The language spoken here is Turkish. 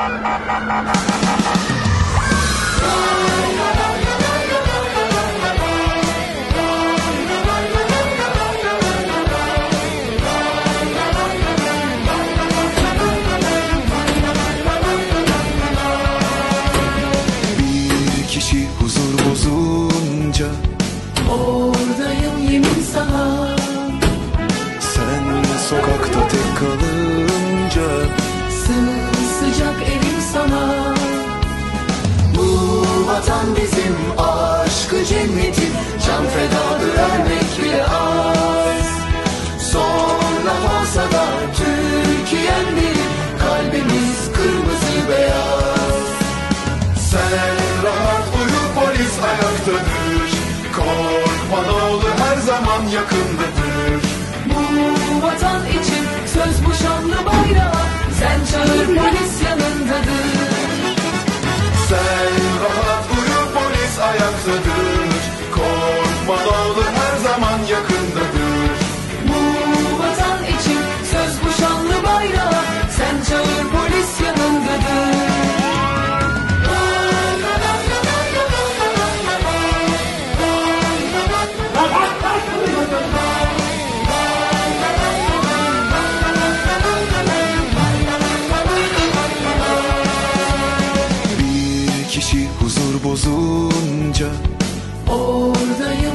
Kişi huzur bozunca Oradayım yemin sana. Sen sokakta tek kalınca Sıcak evim sana. Bu vatan bizim aşkı cennetin Can fedadır ölmek bile az Sonra olsa da Türkiye'm benim Kalbimiz kırmızı beyaz. Sen rahat uyu polis ayaktadır Korkma ne olur her zaman yakındadır huzur bozunca Oradayım.